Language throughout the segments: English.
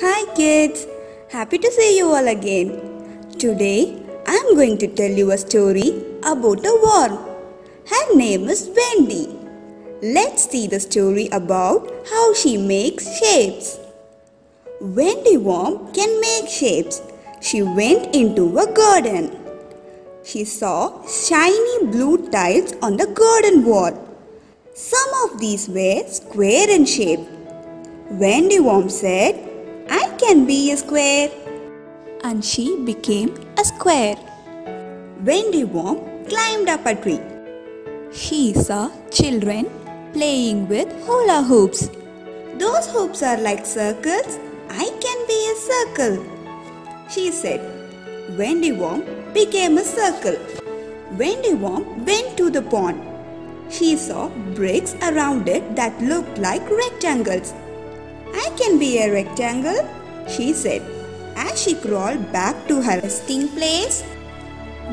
Hi kids, happy to see you all again. Today I am going to tell you a story about a worm. Her name is Wendy. Let's see the story about how she makes shapes. Wendy worm can make shapes. She went into a garden. She saw shiny blue tiles on the garden wall. Some of these were square in shape. Wendy Worm said, can be a square. And she became a square. Wendy Worm climbed up a tree. She saw children playing with hula hoops. Those hoops are like circles. I can be a circle. She said. Wendy Worm became a circle. Wendy Worm went to the pond. She saw bricks around it that looked like rectangles. I can be a rectangle, she said as she crawled back to her resting place.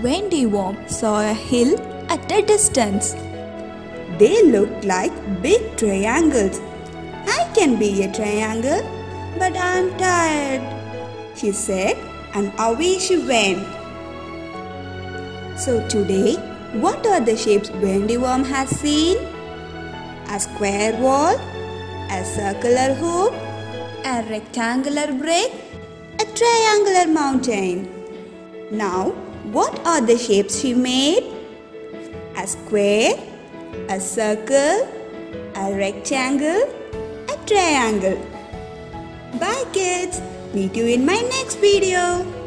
Wendy Worm saw a hill at a distance. They looked like big triangles. I can be a triangle, but I'm tired, she said, and away she went. So today, what are the shapes Wendy Worm has seen? A square wall, a circular hoop, a rectangular brick, a triangular mountain. Now, what are the shapes she made? A square, a circle, a rectangle, a triangle. Bye kids. Meet you in my next video.